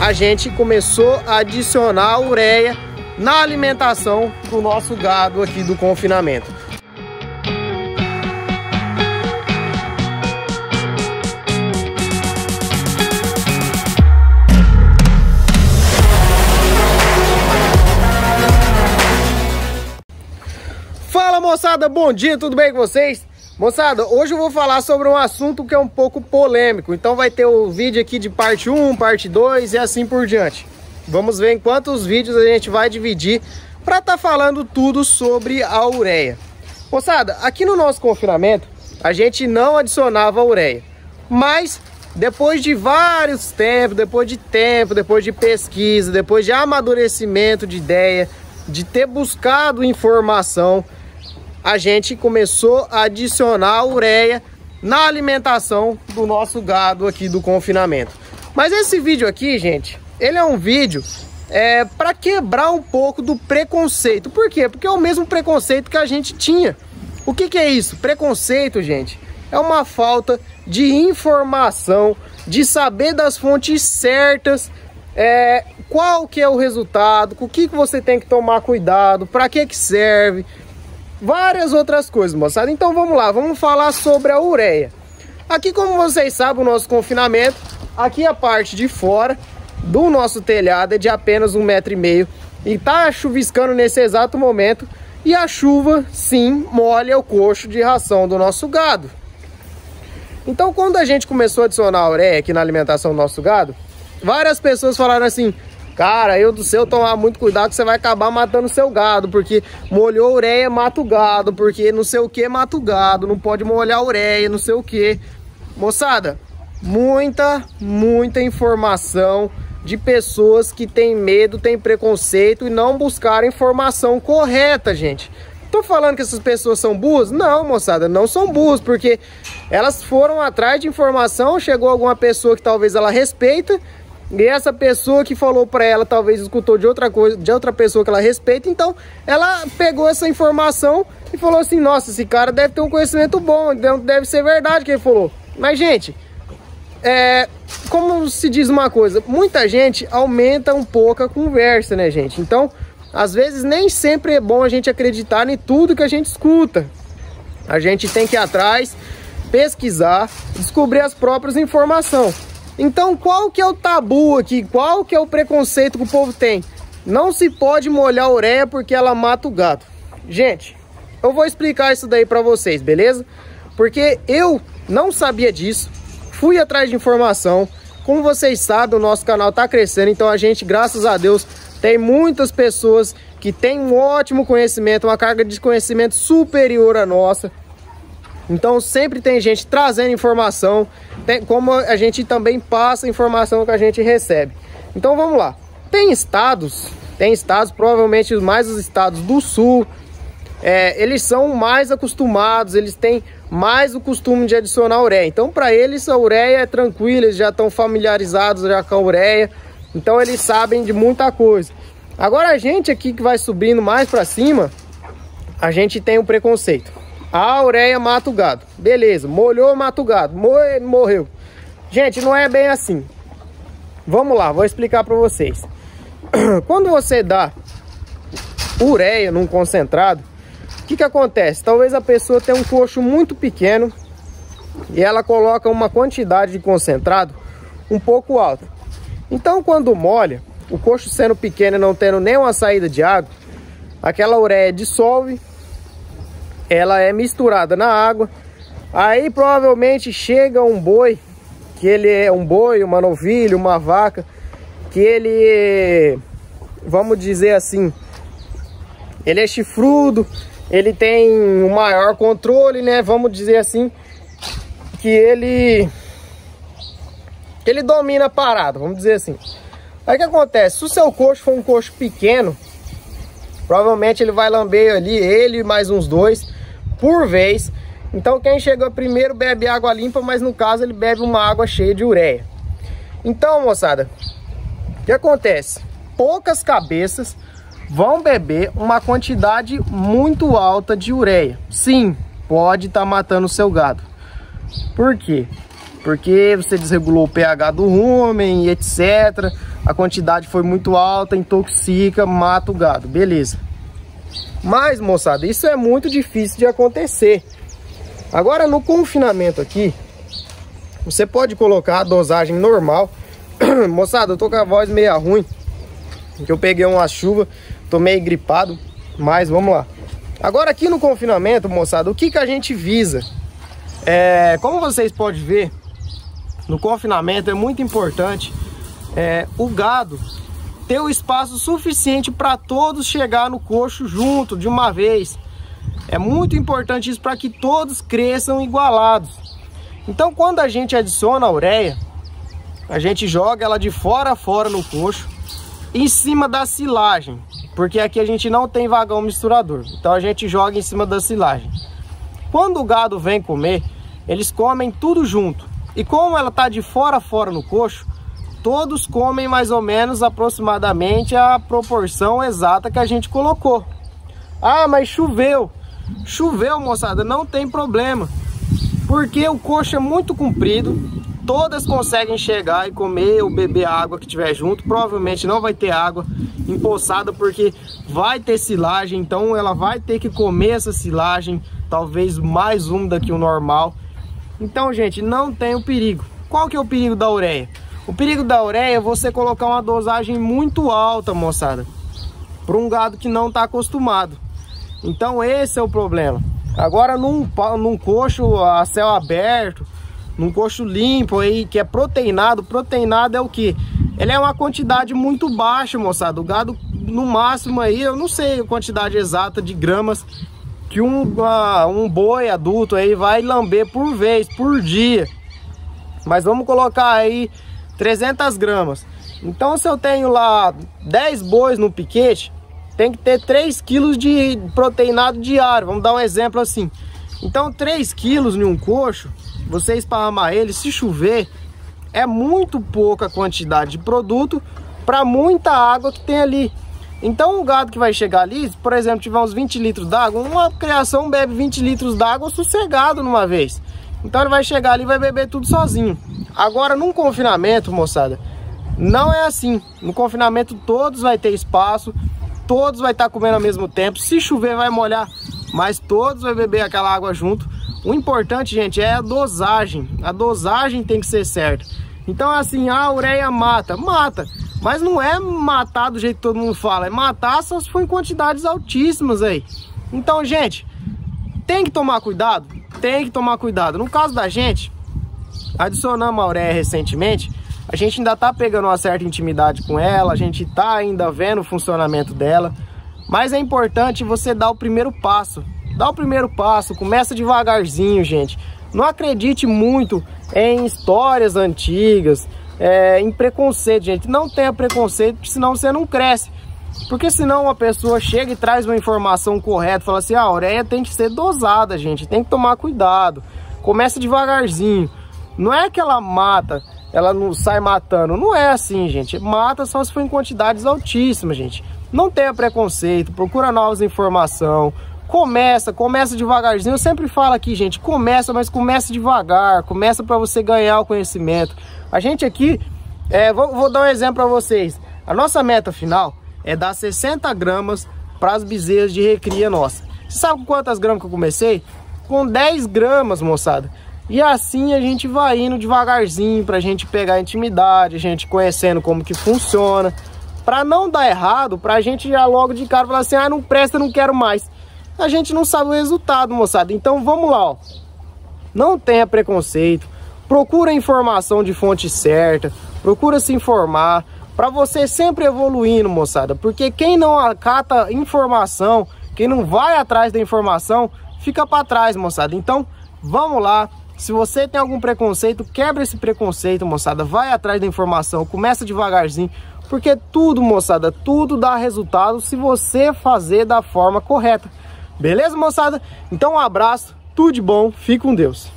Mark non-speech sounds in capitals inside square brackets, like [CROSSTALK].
a gente começou a adicionar ureia na alimentação do nosso gado aqui do confinamento. Moçada, bom dia, tudo bem com vocês? Moçada, hoje eu vou falar sobre um assunto que é um pouco polêmico, então vai ter o vídeo aqui de parte 1, parte 2 e assim por diante. Vamos ver em quantos vídeos a gente vai dividir para estar tá falando tudo sobre a ureia. Moçada, aqui no nosso confinamento, a gente não adicionava ureia, mas depois de vários tempos, depois de tempo, depois de pesquisa, depois de amadurecimento de ideia, de ter buscado informação, a gente começou a adicionar ureia na alimentação do nosso gado aqui do confinamento. Mas esse vídeo aqui, gente, ele é um vídeo é, para quebrar um pouco do preconceito. Por quê? Porque é o mesmo preconceito que a gente tinha. O que, que é isso? Preconceito, gente, é uma falta de informação, de saber das fontes certas, é, qual que é o resultado, com o que, que você tem que tomar cuidado, para que, que serve, várias outras coisas, moçada. Então vamos lá, vamos falar sobre a ureia. Aqui, como vocês sabem, o nosso confinamento, aqui a parte de fora do nosso telhado é de apenas um metro e meio e tá chuviscando nesse exato momento e a chuva, sim, molha o coxo de ração do nosso gado. Então, quando a gente começou a adicionar a ureia aqui na alimentação do nosso gado, várias pessoas falaram assim, Cara, eu do seu tomar muito cuidado que você vai acabar matando seu gado, porque molhou ureia, mata o gado, porque não sei o que mata o gado, não pode molhar ureia, não sei o que. Moçada, muita, muita informação de pessoas que têm medo, têm preconceito e não buscaram informação correta, gente. Tô falando que essas pessoas são burras? Não, moçada, não são burras, porque elas foram atrás de informação, chegou alguma pessoa que talvez ela respeita, e essa pessoa que falou para ela, talvez escutou de outra coisa, de outra pessoa que ela respeita, então ela pegou essa informação e falou assim: "Nossa, esse cara deve ter um conhecimento bom, então deve ser verdade que ele falou". Mas gente, é, como se diz uma coisa, muita gente aumenta um pouco a conversa, né, gente? Então, às vezes nem sempre é bom a gente acreditar em tudo que a gente escuta. A gente tem que ir atrás, pesquisar, descobrir as próprias informações. Então, qual que é o tabu aqui? Qual que é o preconceito que o povo tem? Não se pode molhar a ureia porque ela mata o gato. Gente, eu vou explicar isso daí para vocês, beleza? Porque eu não sabia disso, fui atrás de informação. Como vocês sabem, o nosso canal está crescendo, então a gente, graças a Deus, tem muitas pessoas que têm um ótimo conhecimento, uma carga de conhecimento superior à nossa. Então sempre tem gente trazendo informação, tem, como a gente também passa a informação que a gente recebe. Então vamos lá. Tem estados, tem estados, provavelmente mais os estados do sul, é, eles são mais acostumados, eles têm mais o costume de adicionar ureia. Então para eles a ureia é tranquila, eles já estão familiarizados já com a ureia, então eles sabem de muita coisa. Agora a gente aqui que vai subindo mais para cima, a gente tem um preconceito. A ureia mata o gado. Beleza, molhou, mata o gado. Morreu. Gente, não é bem assim. Vamos lá, vou explicar para vocês. [CLEARS THROAT] Quando você dá ureia num concentrado, o que, que acontece? Talvez a pessoa tenha um coxo muito pequeno e ela coloca uma quantidade de concentrado um pouco alta. Então, quando molha, o coxo sendo pequeno e não tendo nenhuma saída de água, aquela ureia dissolve ela é misturada na água. Aí provavelmente chega um boi, que ele é um boi, uma novilha, uma vaca, que ele, vamos dizer assim, ele é chifrudo, ele tem um maior controle, né? Vamos dizer assim, que ele ele domina a parada, vamos dizer assim. Aí o que acontece? Se o seu coxo for um coxo pequeno, provavelmente ele vai lamber ali, ele mais uns dois, por vez. Então quem chegou primeiro bebe água limpa, mas no caso ele bebe uma água cheia de ureia. Então, moçada, o que acontece? Poucas cabeças vão beber uma quantidade muito alta de ureia. Sim, pode estar tá matando o seu gado. Por quê? porque você desregulou o pH do rumen, etc. A quantidade foi muito alta, intoxica, mata o gado, beleza. Mas, moçada, isso é muito difícil de acontecer. Agora, no confinamento aqui, você pode colocar a dosagem normal. [CLEARS THROAT] moçada, eu tô com a voz meio ruim, que eu peguei uma chuva, tô meio gripado, mas vamos lá. Agora aqui no confinamento, moçada, o que, que a gente visa? É, como vocês podem ver, no confinamento é muito importante é, o gado ter o espaço suficiente para todos chegar no coxo junto de uma vez. É muito importante isso para que todos cresçam igualados. Então quando a gente adiciona a ureia, a gente joga ela de fora a fora no coxo, em cima da silagem, porque aqui a gente não tem vagão misturador. Então a gente joga em cima da silagem. Quando o gado vem comer, eles comem tudo junto. E como ela está de fora a fora no coxo, todos comem mais ou menos aproximadamente a proporção exata que a gente colocou. Ah, mas choveu. Choveu, moçada, não tem problema. Porque o coxo é muito comprido, todas conseguem chegar e comer ou beber a água que tiver junto. Provavelmente não vai ter água empoçada porque vai ter silagem, então ela vai ter que comer essa silagem, talvez mais úmida que o normal. Então, gente, não tem o perigo. Qual que é o perigo da ureia? O perigo da ureia é você colocar uma dosagem muito alta, moçada, para um gado que não está acostumado. Então esse é o problema. Agora num, num coxo a céu aberto, num coxo limpo aí, que é proteinado, proteinado é o que? Ele é uma quantidade muito baixa, moçada. O gado no máximo aí, eu não sei a quantidade exata de gramas que um, uh, um boi adulto aí vai lamber por vez, por dia. Mas vamos colocar aí 300 gramas. Então se eu tenho lá 10 bois no piquete, tem que ter 3 quilos de proteinado diário. Vamos dar um exemplo assim. Então 3 quilos em um coxo, você esparramar ele, se chover, é muito pouca quantidade de produto para muita água que tem ali. Então o gado que vai chegar ali, por exemplo, tiver uns 20 litros d'água, uma criação bebe 20 litros d'água sossegado numa vez. Então ele vai chegar ali e vai beber tudo sozinho. Agora num confinamento, moçada, não é assim. No confinamento todos vai ter espaço, todos vai estar comendo ao mesmo tempo. Se chover vai molhar, mas todos vai beber aquela água junto. O importante, gente, é a dosagem. A dosagem tem que ser certa. Então assim, a ureia mata, mata. Mas não é matar do jeito que todo mundo fala, é matar só se for em quantidades altíssimas aí. Então, gente, tem que tomar cuidado? Tem que tomar cuidado. No caso da gente, adicionamos a ureia recentemente, a gente ainda tá pegando uma certa intimidade com ela, a gente tá ainda vendo o funcionamento dela, mas é importante você dar o primeiro passo. Dá o primeiro passo, começa devagarzinho, gente. Não acredite muito em histórias antigas, é, em preconceito, gente. Não tenha preconceito, senão você não cresce. Porque senão uma pessoa chega e traz uma informação correta, fala assim, ah, a ureia tem que ser dosada, gente, tem que tomar cuidado. Começa devagarzinho. Não é que ela mata, ela não sai matando. Não é assim, gente. Mata só se for em quantidades altíssimas, gente. Não tenha preconceito, procura novas informações. Começa, começa devagarzinho. Eu sempre falo aqui, gente, começa, mas começa devagar. Começa para você ganhar o conhecimento. A gente aqui, é, vou, vou, dar um exemplo para vocês. A nossa meta final é dar 60 gramas para as bezerras de recria nossa. Sabe quantas gramas que eu comecei? Com 10 gramas, moçada. E assim a gente vai indo devagarzinho para a gente pegar a intimidade, a gente conhecendo como que funciona. Para não dar errado, para a gente já logo de cara falar assim, ah, não presta, não quero mais. A gente não sabe o resultado, moçada. Então vamos lá, ó. Não tenha preconceito procura informação de fonte certa, procura se informar, para você sempre evoluindo, moçada, porque quem não acata informação, quem não vai atrás da informação, fica para trás, moçada. Então, vamos lá. Se você tem algum preconceito, quebra esse preconceito, moçada. Vai atrás da informação, começa devagarzinho, porque tudo, moçada, tudo dá resultado se você fazer da forma correta. Beleza, moçada? Então, um abraço, tudo de bom, fique com Deus.